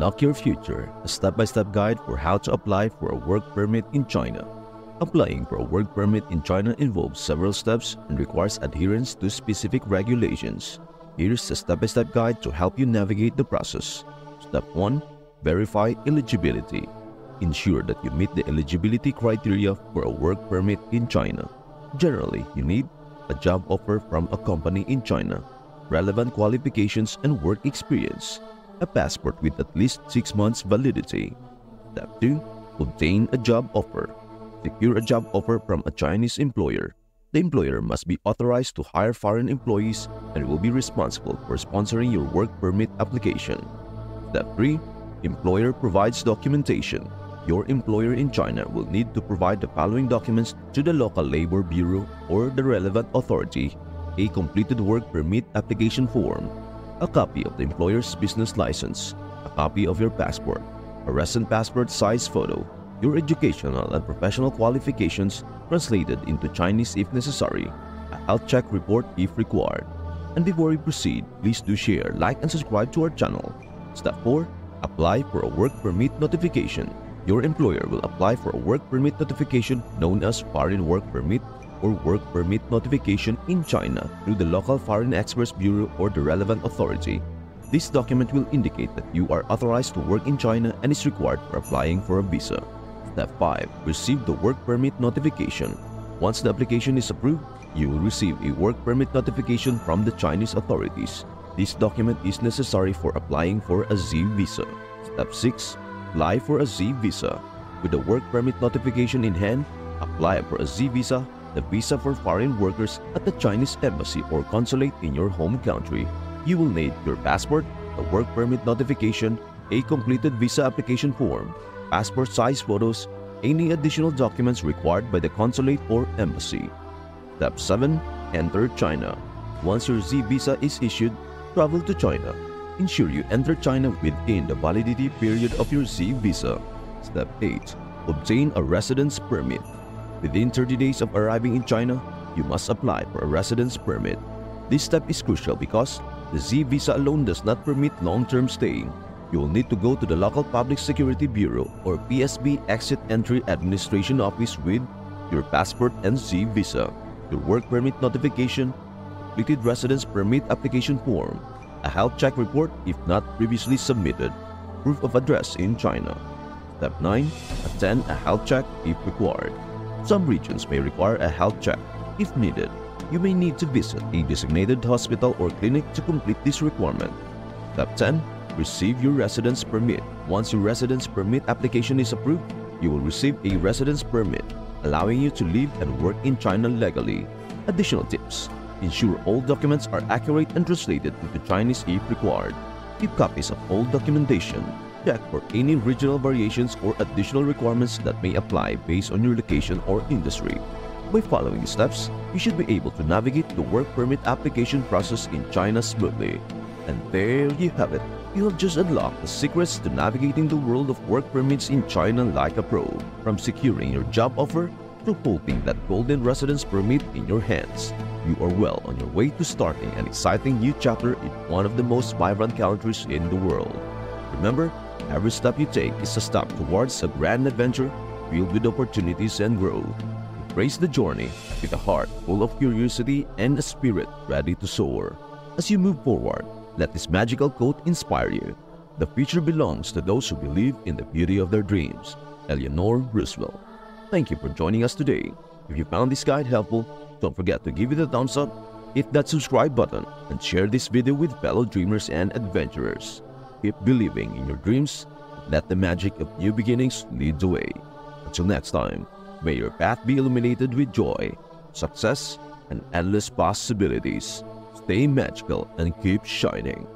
Unlock Your Future, a step-by-step guide for how to apply for a work permit in China. Applying for a work permit in China involves several steps and requires adherence to specific regulations. Here's a step-by-step guide to help you navigate the process. Step 1. Verify eligibility. Ensure that you meet the eligibility criteria for a work permit in China. Generally, you need a job offer from a company in China, relevant qualifications and work experience, a passport with at least 6 months validity. Step 2. Obtain a job offer. Secure a job offer from a Chinese employer. The employer must be authorized to hire foreign employees and will be responsible for sponsoring your work permit application. Step 3. Employer provides documentation. Your employer in China will need to provide the following documents to the local labor bureau or the relevant authority a completed work permit application form, a copy of the employer's business license, a copy of your passport, a recent passport size photo, your educational and professional qualifications translated into Chinese if necessary, a health check report if required. And before we proceed, please do share, like, and subscribe to our channel. Step 4. Apply for a work permit notification. Your employer will apply for a work permit notification known as Foreign Work Permit or Work Permit Notification in China through the local Foreign Experts Bureau or the relevant authority. This document will indicate that you are authorized to work in China and is required for applying for a visa. Step 5. Receive the work permit notification. Once the application is approved, you will receive a work permit notification from the Chinese authorities. This document is necessary for applying for a Z visa. Step 6. Apply for a Z visa. With the work permit notification in hand, apply for a Z visa, the visa for foreign workers at the Chinese embassy or consulate in your home country. You will need your passport, a work permit notification, a completed visa application form, passport size photos, any additional documents required by the consulate or embassy. Step 7. Enter China. Once your Z visa is issued, travel to China. Ensure you enter China within the validity period of your Z visa. Step 8. Obtain a residence permit. Within 30 days of arriving in China, you must apply for a residence permit. This step is crucial because the Z visa alone does not permit long-term staying. You will need to go to the local Public Security Bureau or PSB Exit Entry Administration Office with your passport and Z visa, your work permit notification, completed residence permit application form, a health check report if not previously submitted, proof of address in China. Step 9. Attend a health check if required. Some regions may require a health check. If needed, you may need to visit a designated hospital or clinic to complete this requirement. Step 10. Receive your residence permit. Once your residence permit application is approved, you will receive a residence permit, allowing you to live and work in China legally. Additional tips. Ensure all documents are accurate and translated into Chinese if required. Keep copies of all documentation. Check for any regional variations or additional requirements that may apply based on your location or industry. By following these steps, you should be able to navigate the work permit application process in China smoothly. And there you have it. You have just unlocked the secrets to navigating the world of work permits in China like a pro. From securing your job offer to holding that golden residence permit in your hands, you are well on your way to starting an exciting new chapter in one of the most vibrant countries in the world. Remember, every step you take is a step towards a grand adventure filled with opportunities and growth. Embrace the journey with a heart full of curiosity and a spirit ready to soar. As you move forward, let this magical quote inspire you. The future belongs to those who believe in the beauty of their dreams. Eleanor Roosevelt. Thank you for joining us today. If you found this guide helpful, don't forget to give it a thumbs up, hit that subscribe button, and share this video with fellow dreamers and adventurers. Keep believing in your dreams. Let the magic of new beginnings lead the way. Until next time, may your path be illuminated with joy, success, and endless possibilities. Stay magical and keep shining.